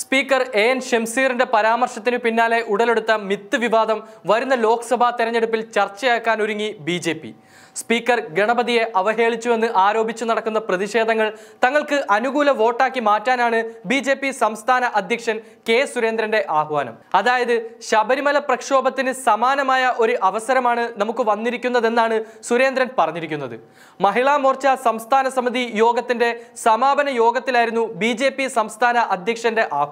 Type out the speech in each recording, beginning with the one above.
Speaker A N ഷംസീറിന്റെ പരാമർശത്തിന് പിന്നാലെ ഉടലെടുത്ത മിത്ത് വിവാദം വരുന്ന ലോക്സഭാ തെരഞ്ഞെടുപ്പിൽ ചർച്ചയാക്കാൻ ഒരുങ്ങി ബി ജെ പി. സ്പീക്കർ ഗണപതിയെ അവഹേളിച്ചുവെന്ന് ആരോപിച്ചു നടക്കുന്ന പ്രതിഷേധങ്ങൾ തങ്ങൾക്ക് അനുകൂല വോട്ടാക്കി മാറ്റാനാണ് ബി ജെ പി സംസ്ഥാന അധ്യക്ഷൻ കെ സുരേന്ദ്രന്റെ ആഹ്വാനം. അതായത് ശബരിമല പ്രക്ഷോഭത്തിന് സമാനമായ ഒരു അവസരമാണ് നമുക്ക് വന്നിരിക്കുന്നതെന്നാണ് സുരേന്ദ്രൻ പറഞ്ഞിരിക്കുന്നത്. മഹിളാ മോർച്ച സംസ്ഥാന സമിതി യോഗത്തിന്റെ സമാപന യോഗത്തിലായിരുന്നു ബി സംസ്ഥാന അധ്യക്ഷന്റെ ആഹ്വാനം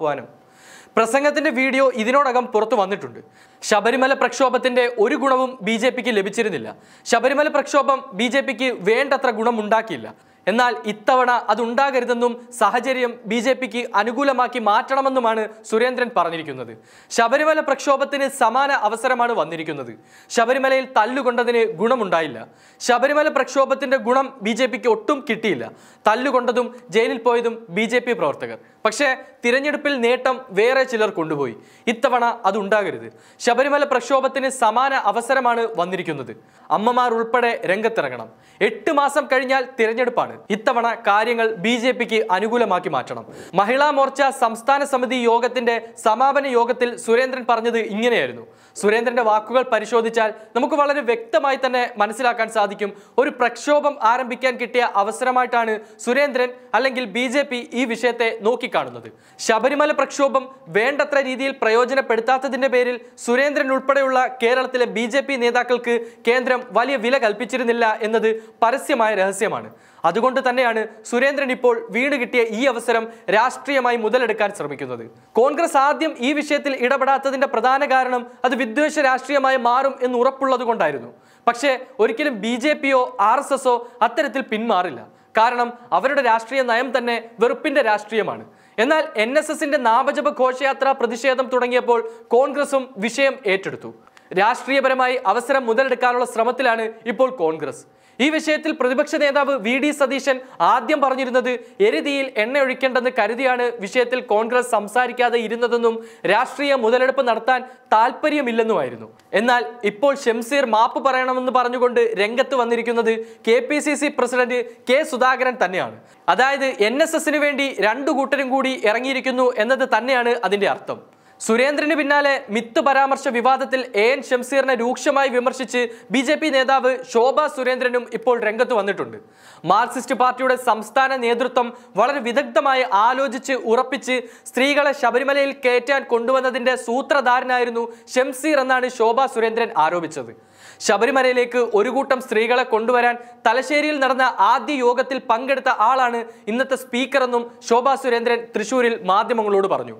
പ്രസംഗത്തിന്റെ വീഡിയോ ഇതിനോടകം പുറത്തു വന്നിട്ടുണ്ട്. ശബരിമല പ്രക്ഷോഭത്തിന്റെ ഒരു ഗുണവും ബി ജെ പിക്ക് ലഭിച്ചിരുന്നില്ല. ശബരിമല പ്രക്ഷോഭം ബി ജെ പിക്ക് വേണ്ടത്ര ഗുണമുണ്ടാക്കിയില്ല. എന്നാൽ ഇത്തവണ അതുണ്ടാകരുതെന്നും സാഹചര്യം ബി ജെ പിക്ക് അനുകൂലമാക്കി മാറ്റണമെന്നുമാണ് സുരേന്ദ്രൻ പറഞ്ഞിരിക്കുന്നത്. ശബരിമല പ്രക്ഷോഭത്തിന് സമാന അവസരമാണ് വന്നിരിക്കുന്നത്. ശബരിമലയിൽ തല്ലുകൊണ്ടതിന് ഗുണമുണ്ടായില്ല. ശബരിമല പ്രക്ഷോഭത്തിന്റെ ഗുണം ബി ഒട്ടും കിട്ടിയില്ല. തല്ലുകൊണ്ടതും ജയിലിൽ പോയതും ബി പ്രവർത്തകർ. പക്ഷേ തിരഞ്ഞെടുപ്പിൽ നേട്ടം വേറെ ചിലർ കൊണ്ടുപോയി. ഇത്തവണ അതുണ്ടാകരുത് ശബരിമല പ്രക്ഷോഭത്തിന് സമാന അവസരമാണ് വന്നിരിക്കുന്നത്. അമ്മമാർ ഉൾപ്പെടെ രംഗത്തിറങ്ങണം. എട്ട് മാസം കഴിഞ്ഞാൽ തിരഞ്ഞെടുപ്പാണ്. ഇത്തവണ കാര്യങ്ങൾ ബി ജെ പിക്ക് അനുകൂലമാക്കി മാറ്റണം. മഹിളാ മോർച്ച സംസ്ഥാന സമിതി യോഗത്തിന്റെ സമാപന യോഗത്തിൽ സുരേന്ദ്രൻ പറഞ്ഞത് ഇങ്ങനെയായിരുന്നു. സുരേന്ദ്രന്റെ വാക്കുകൾ പരിശോധിച്ചാൽ നമുക്ക് വളരെ വ്യക്തമായി തന്നെ മനസ്സിലാക്കാൻ സാധിക്കും. ഒരു പ്രക്ഷോഭം ആരംഭിക്കാൻ കിട്ടിയ അവസരമായിട്ടാണ് സുരേന്ദ്രൻ അല്ലെങ്കിൽ ബി ഈ വിഷയത്തെ നോക്കിക്കാണുന്നത് ശബരിമല പ്രക്ഷോഭം വേണ്ടത്ര രീതിയിൽ പ്രയോജനപ്പെടുത്താത്തതിന്റെ പേരിൽ സുരേന്ദ്രൻ ഉൾപ്പെടെയുള്ള കേരളത്തിലെ ബി നേതാക്കൾക്ക് കേന്ദ്രം വലിയ വില കൽപ്പിച്ചിരുന്നില്ല എന്നത് പരസ്യമായ രഹസ്യമാണ്. അതുകൊണ്ട് തന്നെയാണ് സുരേന്ദ്രൻ ഇപ്പോൾ വീട് കിട്ടിയ ഈ അവസരം രാഷ്ട്രീയമായി മുതലെടുക്കാൻ ശ്രമിക്കുന്നത്. കോൺഗ്രസ് ആദ്യം ഈ വിഷയത്തിൽ ഇടപെടാത്തതിന്റെ പ്രധാന കാരണം അത് വിദ്വേഷ രാഷ്ട്രീയമായി മാറും എന്ന് ഉറപ്പുള്ളത് കൊണ്ടായിരുന്നു. പക്ഷേ ഒരിക്കലും ബി ജെ പിയോ ആർ എസ് എസോ അത്തരത്തിൽ പിന്മാറില്ല. കാരണം അവരുടെ രാഷ്ട്രീയ നയം തന്നെ വെറുപ്പിന്റെ രാഷ്ട്രീയമാണ്. എന്നാൽ എൻ എസ് എസിന്റെ നാമജപ ഘോഷയാത്ര പ്രതിഷേധം തുടങ്ങിയപ്പോൾ കോൺഗ്രസും വിഷയം ഏറ്റെടുത്തു. രാഷ്ട്രീയപരമായി അവസരം മുതലെടുക്കാനുള്ള ശ്രമത്തിലാണ് ഇപ്പോൾ കോൺഗ്രസ്. ഈ വിഷയത്തിൽ പ്രതിപക്ഷ നേതാവ് വി ഡി സതീശൻ ആദ്യം പറഞ്ഞിരുന്നത് എരുതിയിൽ എണ്ണ ഒഴിക്കേണ്ടെന്ന് കരുതിയാണ് വിഷയത്തിൽ കോൺഗ്രസ് സംസാരിക്കാതെ ഇരുന്നതെന്നും രാഷ്ട്രീയ മുതലെടുപ്പ് നടത്താൻ താല്പര്യമില്ലെന്നുമായിരുന്നു. എന്നാൽ ഇപ്പോൾ ഷംസീർ മാപ്പ് പറയണമെന്ന് പറഞ്ഞുകൊണ്ട് രംഗത്ത് വന്നിരിക്കുന്നത് K P C C president K Sudhakaran തന്നെയാണ്. അതായത് എൻ എസ് എസിന് വേണ്ടി രണ്ടു കൂട്ടരും കൂടി ഇറങ്ങിയിരിക്കുന്നു എന്നത് തന്നെയാണ് അതിന്റെ അർത്ഥം. സുരേന്ദ്രന് പിന്നാലെ മിത്ത് പരാമർശ വിവാദത്തിൽ എ എൻ ഷംസീറിനെ രൂക്ഷമായി വിമർശിച്ച് ബി ജെ പി നേതാവ് ശോഭ സുരേന്ദ്രനും ഇപ്പോൾ രംഗത്ത് വന്നിട്ടുണ്ട്. മാർക്സിസ്റ്റ് പാർട്ടിയുടെ സംസ്ഥാന നേതൃത്വം വളരെ വിദഗ്ധമായി ആലോചിച്ച് ഉറപ്പിച്ച് സ്ത്രീകളെ ശബരിമലയിൽ കയറ്റാൻ കൊണ്ടുവന്നതിന്റെ സൂത്രധാരനായിരുന്നു ഷംസീർ എന്നാണ് ശോഭ സുരേന്ദ്രൻ ആരോപിച്ചത്. ശബരിമലയിലേക്ക് ഒരു കൂട്ടം സ്ത്രീകളെ കൊണ്ടുവരാൻ തലശ്ശേരിയിൽ നടന്ന ആദ്യ യോഗത്തിൽ പങ്കെടുത്ത ആളാണ് ഇന്നത്തെ സ്പീക്കറെന്നും ശോഭ സുരേന്ദ്രൻ തൃശൂരിൽ മാധ്യമങ്ങളോട് പറഞ്ഞു.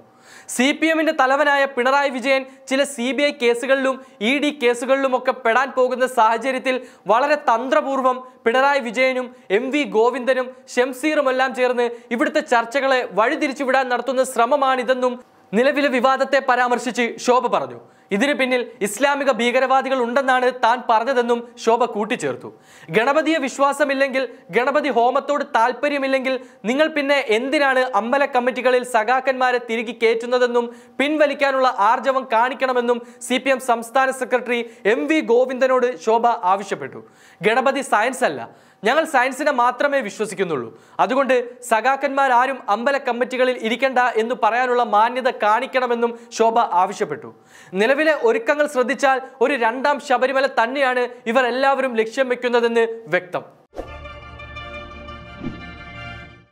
സി പി എമ്മിന്റെ തലവനായ പിണറായി വിജയൻ ചില സി ബി ഐ കേസുകളിലും ഇ ഡി കേസുകളിലുമൊക്കെ പെടാൻ പോകുന്ന സാഹചര്യത്തിൽ വളരെ തന്ത്രപൂർവം പിണറായി വിജയനും എം വി ഗോവിന്ദനും ഷംസീറുമെല്ലാം ചേർന്ന് ഇവിടുത്തെ ചർച്ചകളെ വഴിതിരിച്ചുവിടാൻ നടത്തുന്ന ശ്രമമാണിതെന്നും നിലവിലെ വിവാദത്തെ പരാമർശിച്ച് ശോഭ പറഞ്ഞു. ഇതിന് പിന്നിൽ ഇസ്ലാമിക ഭീകരവാദികൾ ഉണ്ടെന്നാണ് താൻ പറഞ്ഞതെന്നും ശോഭ കൂട്ടിച്ചേർത്തു. ഗണപതിയെ വിശ്വാസമില്ലെങ്കിൽ ഗണപതി ഹോമത്തോട് താല്പര്യമില്ലെങ്കിൽ നിങ്ങൾ പിന്നെ എന്തിനാണ് അമ്പല കമ്മിറ്റികളിൽ സഖാക്കന്മാരെ തിരികെ കയറ്റുന്നതെന്നും പിൻവലിക്കാനുള്ള ആർജവം കാണിക്കണമെന്നും സി സംസ്ഥാന സെക്രട്ടറി എം വി ഗോവിന്ദനോട് ശോഭ ആവശ്യപ്പെട്ടു. ഗണപതി സയൻസ് അല്ല. ഞങ്ങൾ സയൻസിനെ മാത്രമേ വിശ്വസിക്കുന്നുള്ളൂ. അതുകൊണ്ട് സഖാക്കന്മാരാരും അമ്പല കമ്മിറ്റികളിൽ ഇരിക്കണ്ട എന്ന് പറയാനുള്ള മാന്യത കാണിക്കണമെന്നും ശോഭ ആവശ്യപ്പെട്ടു. നിലവിലെ ഒരുക്കങ്ങൾ ശ്രദ്ധിച്ചാൽ ഒരു രണ്ടാം ശബരിമല തന്നെയാണ് ഇവർ എല്ലാവരും ലക്ഷ്യം വെക്കുന്നതെന്ന് വ്യക്തം.